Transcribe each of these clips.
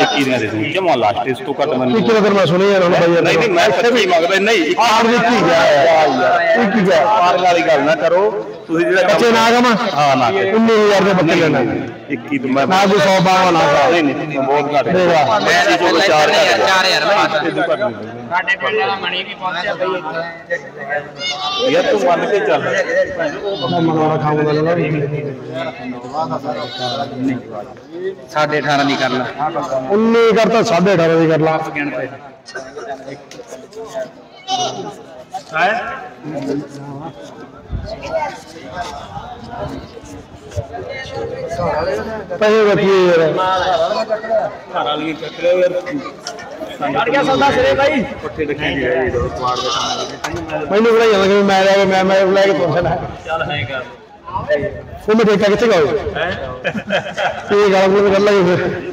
21 ਦੀਆਂ ਦੇ ਦੂੰ ਜਮਾ ਲਾਸਟ ਇਸ ਤੋਂ ਘੱਟ ਮੈਨੂੰ ਇੱਕ ਨਜ਼ਰ ਮੈਂ ਸੁਣੀ ਯਾਰ ਹੁਣ ਬਾਈ ਯਾਰ ਨਹੀਂ ਨਹੀਂ ਮੈਂ 25 ਮੰਗਦਾ ਨਹੀਂ ਆਪ ਦਿੱਤੀ ਗਿਆ ਯਾਰ ਇੱਕ ਗਿਆ ਪਾਰ ਵਾਲੀ ਗੱਲ ਨਾ ਕਰੋ ਤੁਸੀਂ ਜਿਹੜਾ ਕੰਮ- ਬੱਚੇ ਨਾ ਕਮਾ ਹਾਂ ਨਾ 19000 ਦੇ ਬੱਕਰੇ ਲੈਣਾ 21 ਤੋਂ ਮੈਂ ਨਾ ਕੋਈ 100 ਬਾਵਾ ਨਾ ਕਰਾ ਨਹੀਂ ਨਹੀਂ ਬਹੁਤ ਘੱਟ ਦੇਗਾ ਮੈਂ ਜੀ ਜੋ ਚਾਰ ਕਰ ਚਾਰ ਹਜ਼ਾਰ ਬਾਅਦ ਇਹ ਤੋਂ ਘੱਟ ਨਹੀਂ ਦੇਣਾ। ਸਾਡੇ ਪਿੰਡ ਵਾਲਾ ਮਣੀ ਵੀ ਪਹੁੰਚਿਆ ਬਈ ਇੱਥੇ ਯਾਰ ਤੂੰ ਮੰਨ ਕੇ ਚੱਲ ਮਗਵਾੜਾ ਖਾਊਂਗਾ ਨਾ ਸਾਢੇ 18 ਦੀ ਕਰ ਲਾ 19 ਕਰਤਾ 18.5 ਦੀ ਕਰ ਲਾ ਗਿਣ ਪਏ ਪੈਸੇ ਰੱਖੀਏ ਯਾਰ ਘਰ ਵਾਲੀ ਚੱਕ ਲਿਆ ਯਾਰ ਕੱਢ ਗਿਆ ਸੌਦਾ ਸਿਰੇ ਬਾਈ। ਪੱਠੇ ਰੱਖੀ ਦੀ ਹੈ ਇਹ ਸਮਾਰ ਦੇ ਕੰਮ ਮੈਨੂੰ ਜਾਂਦਾ ਕਿ ਮੈਂ ਲੈ ਮੈਂ ਮੈਂ ਲੈ ਕੇ ਪਹੁੰਚਣਾ ਚੱਲ ਹੈ ਕਰ। ਉਹ ਮੈਂ ਦੇਖਿਆ ਕਿੱਥੇ ਗਏ ਇਹ ਗੱਲ ਕੋਲ ਕਰ ਲਾਂਗੇ ਫਿਰ।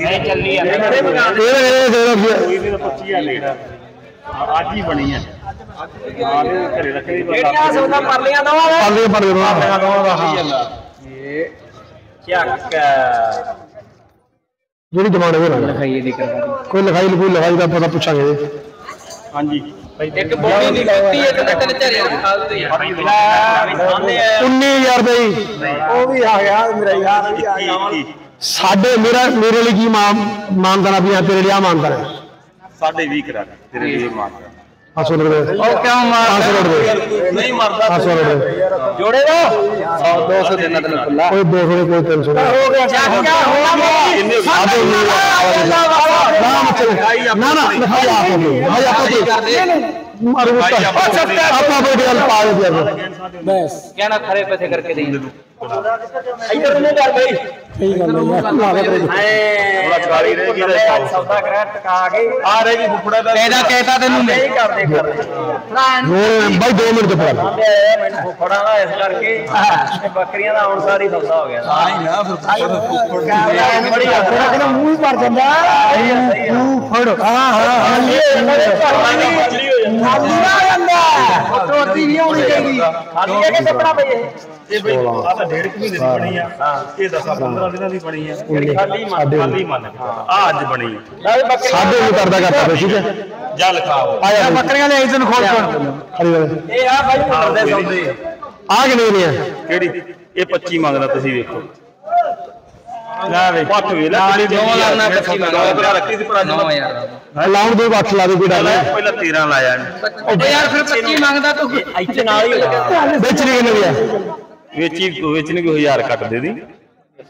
ਨਹੀਂ ਚੱਲੀ ਆ। ਇਹ ਇਹ ਦੇ 25 ਆ ਲੈਣਾ ਅੱਜ ਹੀ ਬਣੀ ਹੈ ਇਹ ਘਰੇ ਰੱਖੀ ਦੀ ਕਿਹੜੀਆਂ ਸੌਦਾ ਪਰ ਲਿਆ ਦਵਾ ਪਰ ਦੇ। ਦੋਵਾਂ ਦਾ ਹਾਂ। ਚੱਕ। ਜਿਹੜੀ ਜਮਾਨੇ ਦੇ ਨਾਲ ਲਿਖਾਈਏ ਦੀ ਕਰ ਕੋਈ ਲਿਖਾਈ ਲਿਖੂਈ ਲਿਖਾਈ ਦਾ ਪਤਾ ਪੁੱਛਾਂਗੇ ਇਹਦੇ। ਹਾਂਜੀ ਇੱਕ ਬੋਲੀ ਦੀ ਲੁੱਟੀ ਇੱਕ ਤੇ ਤਿੰਨ ਝਰੇ ਫਾਲਤੂ ਯਾਰ 19000 ਰੁਪਏ ਜੀ। ਉਹ ਵੀ ਆ ਗਿਆ ਮੇਰਾ ਯਾਰ ਵੀ ਆ ਗਿਆ 21 ਸਾਡੇ ਮੇਰਾ ਮੇਰੇ ਲਈ ਕੀ ਮਾਨ ਮਾਨਦਾਨਾ ਵੀ ਹੈ ਤੇਰੇ ਲਈ ਆ ਮਾਨਦਾਨਾ ਹੈ ਸਾਢੇ 20 ਕਰਾ ਦੇ, ਤੇਰੇ ਲਈ ਮਾਰਦਾ हाँ सौ लड़ गए हाँ? सौ लड़ गए हाँ सौ लड़ गए जोड़ेगा? और दो सौ देना तेरे खुला कोई दो सौ कोई तीन सौ नाम चले। ना ना भाई आप ਮਚਲ ਨਾ ਨਾ ਲਿਖਾਈ ਆਪ ਹੋ ਗਈ ਭਾਈ ਆਪਾਂ ਕੀ ਕਰਦੇ ਮਾਰੂ ਤਾਂ ਆਪਾਂ ਕੋਈ ਗੱਲ ਪਾ ਦੇ ਯਾਰ ਬਸ ਕਹਿਣਾ ਖਰੇ ਪੈਸੇ ਕਰਕੇ ਦੇਈ ਇੱਧਰ ਨੂੰ ਕਰ ਬਈ ਸਹੀ ਗੱਲ ਹੈ ਯਾਰ ਲਾ ਕੇ ਥੋੜਾ ਕਾਲੀ ਰਹਿ ਗਈ ਤਾਂ ਸੌਦਾ ਕਰਾ ਟਕਾ ਕੇ ਆ ਰਹਿ ਗਈ ਫੁੱਫੜਾ ਦਾ ਇਹਦਾ ਕਹਿਤਾ ਤੈਨੂੰ ਨਹੀਂ ਕਰਦੇ ਕਰਦੇ ਹੋਰ ਬਾਈ 2 ਮਿੰਟ ਚ ਪੜਾ ਆਂਦੇ ਆਏ ਮੈਨੂੰ ਫੁੱਫੜਾਂ ਦਾ ਇਸ ਕਰਕੇ ਤੇ ਬੱਕਰੀਆਂ ਦਾ ਆਉਣ ਸਾਰੀ ਸੌਦਾ ਹੋ ਗਿਆ ਆਈ ਨਾ ਫਿਰ ਬੜੀ ਥੋੜਾ ਕਿਨਾ ਮੂੰਹ ਹੀ ਭਰ ਜਾਂਦਾ ਤੂੰ ਫੜ ਹਾਂ ਹਾਂ ਖਾਲੀ ਆ ਜਾਂਦਾ। ਤੋਤੀ ਨਹੀਂ ਆਉਣੀ ਚਾਹੀਦੀ। ਖਾਲੀ ਹੈ ਕਿ ਕੱਪੜਾ ਪਈ ਇਹ ਇਹ ਬਈ ਆ ਤਾਂ ਡੇਢ ਕੁ ਮਹੀਨੇ ਦੀ ਬਣੀ ਆ। ਇਹ 10 15 ਦਿਨਾਂ ਦੀ ਬਣੀ ਆ। ਖਾਲੀ ਮੰਨ ਖਾਲੀ ਮੰਨ। ਆ ਅੱਜ ਬਣੀ। ਸਾਡੇ ਨੂੰ ਕਰਦਾ ਕਰਦਾ ਠੀਕ ਹੈ ਜਾ ਲਿਖਾਓ ਆ ਜਾ ਬੱਕਰੀਆਂ ਲੈ ਆਈ ਤੈਨੂੰ ਖੋਲ ਖੋਲ ਇਹ ਆ ਭਾਈ ਮੁੰਡੇ ਦੇ ਸੌਦੇ। ਆ ਕਿੰਨੇ ਦੀਆਂ ਕਿਹੜੀ? ਇਹ 25 ਮੰਗਦਾ ਤੁਸੀਂ ਵੇਖੋ। ਲੈ ਵੇ ਪੱਠ ਵੇ ਲੈ ਕਿੰਨੀ ਦੋ ਦੇਣੀ ਆ, ਲਾਣਾ ਮੇਰੇ 25 ਸੌਦਾ ਮੰਗਦਾ ਰੱਖੀ ਸੀ ਪਰ ਅੱਜ ਨੌ ਯਾਰ ਲਾਉਣ ਦੇ ਬੱਠ ਲਾ ਦੇ ਕੋਈ ਡਰ ਨਹੀਂ ਪਹਿਲਾਂ 13 ਲਾਇਆ ਇਹਨੇ। ਉਹ ਯਾਰ ਫਿਰ 25 ਮੰਗਦਾ ਤੂੰ ਇੱਥੇ ਨਾਲ ਹੀ ਹੋਇਆ ਵੇਚਣੀ ਕਿੰਨੇ ਦੀ ਹੈ ਵੇਚੀ ਵੇਚਣੀ ਕੋਈ 1000 ਕੱਟ ਦੇ ਦੀ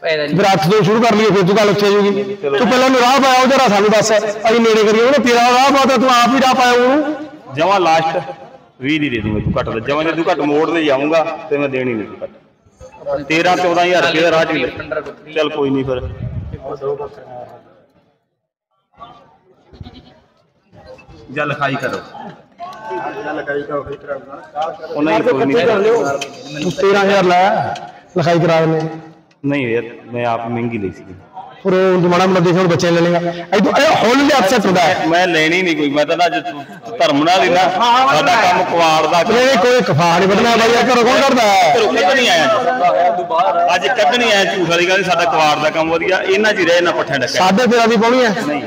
ਫਾਇਦਾ ਨਹੀਂ ਫਿਰ ਅੱਠ ਤੋਂ ਸ਼ੁਰੂ ਕਰ ਲਈਏ ਫਿਰ ਤੂੰ ਗੱਲ ਉੱਥੇ ਜੂਗੀ ਤੂੰ ਪਹਿਲਾਂ ਨੂੰ ਰਾਹ ਪਾਇਆ ਉਹ ਜਰਾ ਸਾਨੂੰ ਦੱਸ ਅਸੀਂ ਨੇੜੇ ਕਰੀਏ ਉਹਨੇ ਤੇਰਾ ਰਾਹ ਪਾਤਾ ਤੂੰ ਆਪ ਹੀ ਰਾਹ ਪਾਇਆ ਉਹਨੂੰ ਜਮਾ ਲਾਸਟ 20 ਦੀ ਦੇ ਦੂੰਗਾ ਤੂੰ ਕੱਟ ਦੇ ਜਮਾ ਜੇ ਤੂੰ ਘੱਟ ਮੋੜ ਦੇ ਜਾਊਂਗਾ ਤੇ ਮੈਂ ਦੇਣੀ ਨਹੀਂ ਕੱਟ 13 14000 ਰੁਪਏ ਦਾ ਰਾਹ ਚ ਹੀ ਲੈ। ਚੱਲ ਕੋਈ ਨਹੀਂ ਫਿਰ ਜਾ ਲਿਖਾਈ ਕਰੋ ਉਹਨਾਂ ਹੀ ਕੋਈ ਨਹੀਂ ਤੂੰ 13000 ਲਾਇਆ ਲਿਖਾਈ ਕਰਾ ਦਿੰਦੇ ਨਹੀਂ ਯਾਰ ਮੈਂ ਆਪ ਮਹਿੰਗੀ ਲਈ ਸੀ ਫਿਰ ਉਹ ਤੂੰ ਮਾੜਾ ਮੋਟਾ ਦੇਖ ਹੁਣ ਬੱਚੇ ਲੈ ਲੇਗਾ ਇਦੋਂ ਇਹ ਹੌਲੀ ਜਿਹਾ ਅਪਸੈਟ ਹੁੰਦਾ ਹੈ। ਮੈਂ ਲੈਣੀ ਨਹੀਂ ਕੋਈ ਮੈਂ ਤਾਂ ਨਾ ਅੱਜ ਧਰਮ ਨਾਲ ਹੀ ਨਾ। ਸਾਡਾ ਕੰਮ ਕੁਆੜ ਦਾ ਇਹ ਕੋਈ ਕਫਾ ਨਹੀਂ ਬਦਨਾ ਬਾਈ ਇਹ ਘਰੋਂ ਕੌਣ ਕਰਦਾ ਹੈ? ਘਰੋਂ ਕੱਢ ਨਹੀਂ ਆਇਆ? ਅੱਜ ਕੱਢ ਨਹੀਂ ਆਇਆ? ਝੂਠ ਵਾਲੀ ਗੱਲ ਸਾਡਾ ਕੁਆੜ ਦਾ ਕੰਮ ਵਧੀਆ। ਇਹਨਾਂ 'ਚ ਹੀ ਰਹੇ ਨਾ ਪੱਠਿਆਂ ਡੱਕਿਆ। ਸਾਡੇ ਤੇਰਾ ਦੀ ਪਾਉਣੀ ਹੈ? ਨਹੀਂ।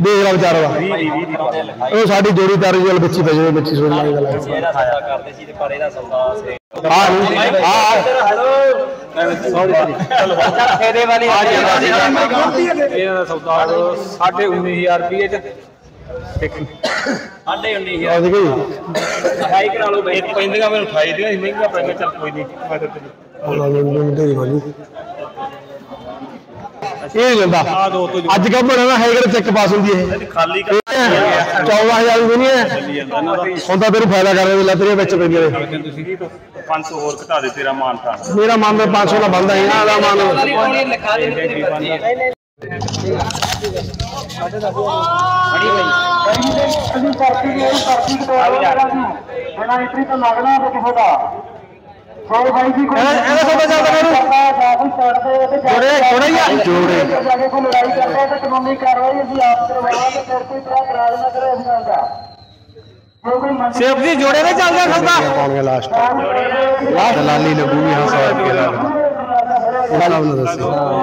ਦੇਖ ਲੈ ਵਿਚਾਰਾ। ਦਾ ਉਹ ਸਾਡੀ ਜੋੜੀ ਤਾਰੀ ਵਾਲ ਬੱਚੀ ਪਈ ਹੋਈ ਬੱਚੀ ਸੁਣ ਲਈ ਗੱਲ ਕਰਦੇ ਸੀ ਤੇ ਪਰ ਇਹਦਾ ਸੌਦਾ ਸੇ ਫੇਰੇ ਵਾਲੀ ਅੱਜ ਗੱਬੜ ਚੈੱਕ ਪਾਸ ਹੁੰਦੀ ਇਹ ਖਾਲੀ 14000 ਦੀ ਹੁੰਦਾ ਤੇਰੇ ਫਾਇਦਾ ਕਰ ਲੱਤਰੀਆਂ ਵਿੱਚ ਪੈਂਦੀਆਂ 500 ਹੋਰ ਘਟਾ ਦੇ ਤੇਰਾ ਮਾਨ ਤਾਂ। ਮੇਰਾ ਮਨ ਦਾ 500 ਦਾ ਬੰਦਾ ਹੈ ਨਾ ਦਾ ਮਨ। ਲਿਖਾ ਦੇ ਤੇਰੀ ਮਰਜ਼ੀ ਹੈ ਅਸੀਂ ਪਰਚੀ ਦੀ ਇਹ ਪਰਚੀ ਕਟਵਾ ਲਾਂਗੇ ਬਿਨਾਂ ਐਂਟਰੀ ਤੋਂ ਲੱਗਣਾ ਤੇ ਕਿਸੇ ਦਾ ਕੋਈ ਬਾਈ ਜੀ ਕੋਈ ਇਹਦਾ ਸੌਦਾ ਚੱਲਦਾ ਕਰੂ। ਜੋੜੇ ਜੋੜੇ ਆ। ਜੋੜੇ ਜਾ ਕੋਈ ਲੜਾਈ ਕਰਦੇ ਤੇ ਕਾਨੂੰਨੀ ਕਾਰਵਾਈ ਅਸੀਂ ਆਪ ਕਰਵਾਵਾਂਗੇ ਫਿਰ ਕੋਈ ਤਰ੍ਹਾਂ ਕਰਾ ਦੇਣਾ ਕਰੇ ਇਸ ਗੱਲ ਦਾ। सेफ जी जोड़े नहीं चल रहा खलता लास्ट दलाली लगूगी हाँ सौ रुपये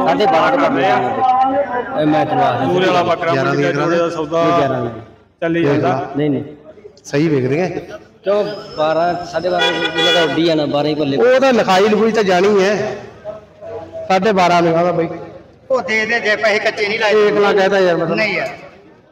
साढ़े बारह का मैच ਪੂਰੇ ਵਾਲਾ ਬੱਕਰਾ ਗਿਆਰਾਂ ਦੀ ਮੁਰਗਾ ਕਰਾ ਦੇ। ਜਿਹੜਾ ਸੌਦਾ ਚੱਲੀ ਜਾਂਦਾ। ਨਹੀਂ ਨਹੀਂ। ਸਹੀ ਵੇਖਦੇ ਆ। ਕਿਉਂ? 12 12.5 ਉਹ ਤਾਂ ਲਿਖਾਈ ਲਿਖੂਈ ਤਾਂ ਜਾਣੀ ਹੈ। ਸਾਢੇ 12 ਨੂੰ ਉਹ ਦੇ ਦੇ ਜੇ ਪੈਸੇ ਕੱਚੇ ਨਹੀਂ ਲਾਏ। ਇੱਕ ਲੱਖ ਕਹਿ ਯਾਰ ਮਤਲਬ ਨਹੀਂ ਯਾਰ।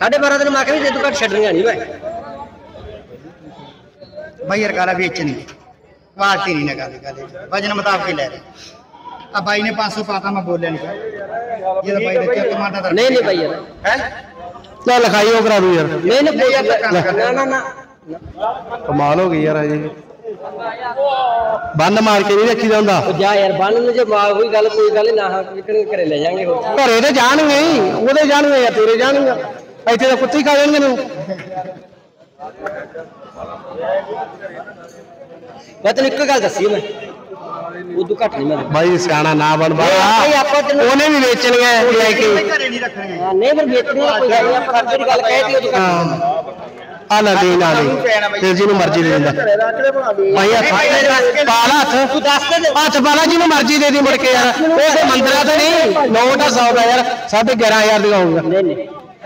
ਸਾਡੇ 12 ਦਿਨ ਮੈਂ ਕਹਿੰਦਾ ਜੇ ਤੂੰ ਘੱਟ ਛੱਡਣੀਆਂ ਨਹੀਂ ਵੇ ਬਾਈ ਯਾਰ ਕਾਲਾ ਵੇਚਣੀ ਕੁਆਲਟੀ ਨਹੀਂ ਨਾ ਗੱਲ ਵਜਨ ਮੁਤਾਬਕ ਹੀ ਲੈ ਲੈ ਆ ਬਾਈ ਨੇ 500 ਪਾਤਾ ਮੈਂ ਬੋਲਿਆ ਨਹੀਂ ਜੇ ਬਾਈ ਦਾ ਚੱਕ ਮਾਰਦਾ ਨਹੀਂ ਨਹੀਂ ਭਾਈ ਯਾਰ। ਹੈ? ਲੈ ਲਿਖਾਈ ਉਹ ਕਰਾ ਦੂ ਯਾਰ। ਨਹੀਂ ਨਹੀਂ ਯਾਰ ਨਾ। ਨਾ ਨਾ ਨਾ ਕਮਾਲ ਹੋ ਗਈ ਯਾਰ ਅਜੇ ਬੰਦ ਮਾਰ ਕੇ ਨਹੀਂ ਰੱਖੀ ਦਾ ਹੁੰਦਾ ਉਹ ਜਾ ਯਾਰ ਬੰਨ ਨੂੰ ਜੇ ਮਾਰ ਹੋਈ ਗੱਲ ਕੋਈ ਗੱਲ ਨੀ, ਨਾ ਹਾਂ ਵਿਕਣ ਘਰੇ ਲੈ ਜਾਾਂਗੇ। ਘਰੇ ਤੇ ਜਾਣਗੇ ਉਹਦੇ ਜਾਣਗੇ ਜਾਂ ਤੇਰੇ ਜਾਣਗੇ ਇੱਥੇ ਤਾਂ ਕੁੱਤੇ ਹੀ ਖਾ ਜਾਣਗੇ ਨੂੰ ਮੈਂ ਤੈਨੂੰ ਇੱਕ ਗੱਲ ਦੱਸੀ ਮੈਂ ਉਦੋਂ ਘੱਟ ਨਹੀਂ ਮੈਂ ਬਾਈ ਸਿਆਣਾ ਨਾ ਬਣ ਬਾਲਾ ਭਾਈ ਆਪਾਂ ਤੈਨੂੰ ਉਹਨੇ ਵੀ ਵੇਚਣੀਆਂ ਹੈ ਲੈ ਕੇ ਘਰੇ ਨਹੀਂ ਰੱਖਣੇ ਹਾਂ, ਨਹੀਂ ਪਰ ਵੇਚਣੀ ਆ, ਕੋਈ ਗੱਲ ਨਹੀਂ ਆਪਾਂ ਜਿਹੜੀ ਗੱਲ ਕਹਿਤੀ ਉਦੋਂ ਘੱਟ ਹਾਂ ਆ ਲੈ ਦੇ ਨਾ ਦੇ ਫਿਰ ਜਿਹਨੂੰ ਮਰਜ਼ੀ ਦੇ ਦਿੰਦਾ ਭਾਈ ਹੱਥ ਪਾਲਾ ਹੱਥ ਤੂੰ ਦੱਸ ਦੇ ਹੱਥ ਪਾਲਾ ਜਿਹਨੂੰ ਮਰਜ਼ੀ ਦੇ ਦੀ ਮੁੜ ਕੇ ਯਾਰ ਉਹ ਤੇ ਮੰਦਰਾ ਤਾਂ ਨਹੀਂ ਨੋਟ ਆ 100 ਦਾ ਯਾਰ 11500 ਦਾ ਹੋਊਗਾ ਨਹੀਂ ਨਹੀਂ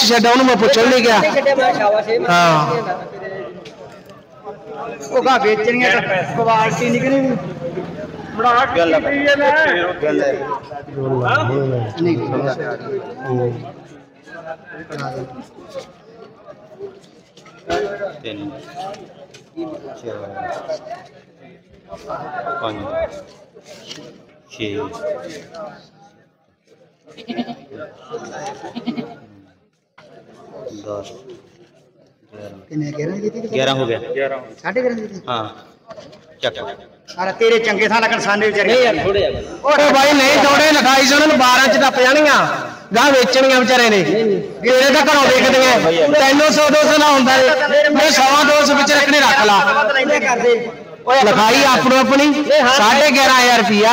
ਯਾਰ ਉਦੋਂ ਮੁੜ ਕੇ ਨਾ ਕਿਸੇ ਨੂੰ ਦਿੱਤੀਆਂ ਤੇ ਨਾ ਲਈਆਂ ਮਾਤਾ ਦਾ ਰੁਪਈਏ ਕਹਿੰਦਾ ਲਿਖਾਈ ਕਰਾ ਲਈ ਕੁਝ ਠੀਕ ਹੈ ਹੁਣ ਨਹੀਂ ਕੱਚ ਛੱਡਿਆ ਉਹਨੂੰ ਮੈਂ ਪੁੱਛਣ ਨਹੀਂ ਗਿਆ ਛੱਡਿਆ ਮੈਂ ਸ਼ਾਬਾਸ਼ ਇਹ ਹਾਂ ਉਹ ਗਾ ਵੇਚਣੀਆਂ ਤਾਂ ਕੁਆਲਟੀ ਨਿਕਲਣੀ ਤਿੰਨ ਚਾਰ ਪੰਜ ਛੇ ਦਸ। ਕਿੰਨੇ 11 ਦੀ ਕੀਤੀ 11 ਹੋ ਗਿਆ। ਸਾਢੇ 11 ਦੀ ਕੀਤੀ? ਹਾਂ। ਚੱਕ। ਅਰੇ ਤੇਰੇ ਚੰਗੇ ਥਾਂ ਲੱਗਣ ਸਾਨੇ ਵਿਚਾਰੇ। ਨਹੀਂ ਯਾਰ ਥੋੜੇ ਜਿਹਾ ਓਏ ਬਾਈ ਨਹੀਂ ਥੋੜੇ ਲਿਖਾਈ ਸੀ ਉਹਨਾਂ ਨੂੰ 12 ਚ ਟੱਪ ਜਾਣੀਆਂ। ਗਾਹ ਵੇਚਣੀਆਂ ਵਿਚਾਰੇ ਨੇ। ਤੇਰੇ ਤਾਂ ਘਰੋਂ ਵੇਚਦੀਆਂ ਤੈਨੂੰ 100 200 ਨਾ ਹੁੰਦਾ ਰੇ ਮੈਂ 100 200 ਵਿੱਚ ਰੱਖਣੇ ਰੱਖ ਲਾ। ਲਿਖਾਈ ਆਪਣੋ ਆਪਣੀ 11500 ਰੁਪਿਆ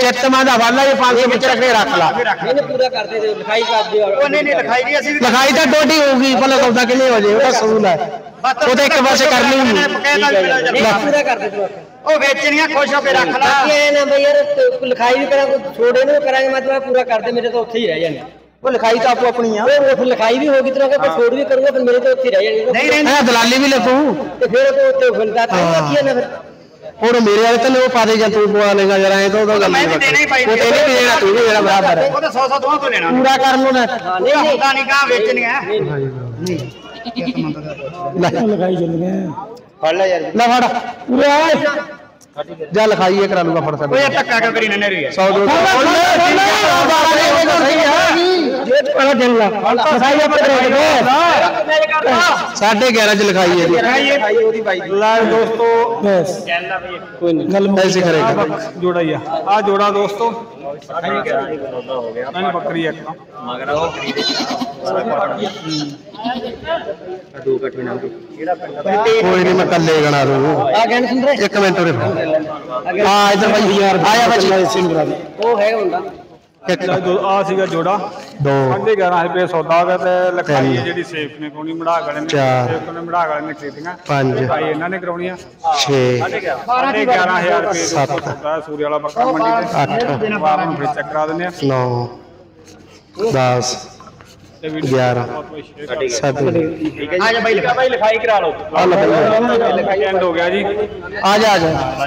ਚਿੱਤਮਾਂ ਦਾ। ਵਾਲਾ ਇਹ 500 ਵਿੱਚ ਰੱਖਣੇ ਰੱਖ ਲਾ। ਨਹੀਂ ਨਹੀਂ ਪੂਰਾ ਕਰਦੇ ਤੇ ਲਿਖਾਈ ਕਰਦੇ ਉਹ ਨਹੀਂ ਨਹੀਂ ਲਿਖਾਈ ਦੀ ਅਸੀਂ ਵੀ ਲਿਖਾਈ ਤਾਂ ਡੋਡੀ ਹੋਊਗੀ ਭਲਾ ਸੌਦਾ ਕਿੰਨੇ ਹੋ ਜੇ ਉਹ ਤਾਂ ਸੂਲ ਹੈ। ਉਹ ਤਾਂ ਇੱਕ ਪਾਸੇ ਕਰਨੀ ਹੀ ਨਹੀਂ। ਨਹੀਂ ਪੂਰਾ ਕਰਦੇ ਤੂੰ ਉਹ ਵੇਚਣੀਆਂ ਖੁਸ਼ ਹੋ ਕੇ ਰੱਖ ਲਾ। ਐ ਨਾ ਬਈ ਯਾਰ ਲਿਖਾਈ ਵੀ ਕਰਾਂ ਕੋਈ ਛੋੜੇ ਨੂੰ ਕਰਾਂਗੇ ਮੈਂ ਤਾਂ ਪੂਰਾ ਕਰਦੇ ਮੇਰੇ ਤਾਂ ਉੱਥੇ ਹੀ ਰਹਿ ਜਾਣੇ। लिखाई तो आपको अपनी लिखाई भी होगी तरह का हाँ। छोड़ भी करूँगा मेरे तो उत्थे रह दलाली भी लिखू। तो तो तो फिर और मेरे वाले तो वो पा देगा तू पा लेगा जरा ये तो तो गल नहीं वो तेरे भी लेना तू भी लेना बराबर है। वो तो 100 100 दोनों तो लेना। पूरा कर लो ना। ये होता नहीं कहाँ बेचनी है? नहीं। लगाई चल गए फड़ ले यार। ले फड़। पूरे जा लिखाइए करा लूँगा फड़ सकते कोई धक्का करी नन्हे रही है 100 200 ਜੇ ਪਹਿਲਾ ਦਿਨ ਲਾ ਲਿਖਾਈ ਆਪਣੇ ਦੇ ਸਾਢੇ 11 ਚ ਲਿਖਾਈ ਹੈ ਜੀ ਭਾਈ ਉਹਦੀ ਬਾਈ ਲੈ ਦੋਸਤੋ ਬਸ ਕੋਈ ਨਹੀਂ ਗੱਲ ਐਸੇ ਕਰੇਗਾ ਜੋੜਾ ਹੀ ਆ ਆ ਜੋੜਾ ਦੋਸਤੋ ਨਹੀਂ ਬੱਕਰੀ ਇੱਕ ਕੋਈ ਨਹੀਂ ਮੈਂ ਕੱਲੇ ਗਣਾ ਰੂ ਆ ਗਣ ਸੁਣ ਰਹੇ ਇੱਕ ਮਿੰਟ ਉਰੇ ਆ ਇਧਰ ਭਾਈ ਯਾਰ ਆਇਆ ਭਾਈ ਸਿੰਘ ਬਰਾ ਉਹ ਹੈ ਹੁੰਦਾ ਇੱਕ ਆ ਸੀਗਾ ਜੋੜਾ। ਦੋ। 11.5 ਰੁਪਏ ਸੌਦਾ ਹੋਇਆ ਤੇ ਲਿਖਾਈ ਤਿੰਨ। ਹੈ ਜਿਹੜੀ ਸੇਫ ਨੇ ਕਰਾਉਣੀ ਮੜਾ ਗਲੇ ਨੇ ਚਾਰ। ਸੇਫ ਨੇ ਮੜਾ ਗਲੇ ਨੇ ਕੀਤੀਆਂ ਪੰਜ। ਲਿਖਾਈ ਇਹਨਾਂ ਨੇ ਕਰਾਉਣੀਆਂ। 6 ਸਾਢੇ 11000 ਰੁਪਏ ਦਾ ਸੱਤ। ਸੌਦਾ ਹੈ ਸੂਰੇ ਵਾਲਾ ਬੱਕਰਾ ਮੰਡੀ ਤੇ। ਅੱਠ। ਬਾਹਰ ਨੂੰ ਫਿਰ ਚੈੱਕ ਕਰਾ ਦਿੰਦੇ ਆ। 9 10 ਤੇ ਵੀਡੀਓ 11 7 ਆ। ਜਾ। ਬਾਈ ਲਿਖਾਈ ਕਰਾ ਲਓ। ਆ ਲੈ ਐਂਡ ਹੋ ਗਿਆ ਜੀ। ਆ ਜਾ ਆ ਜਾ।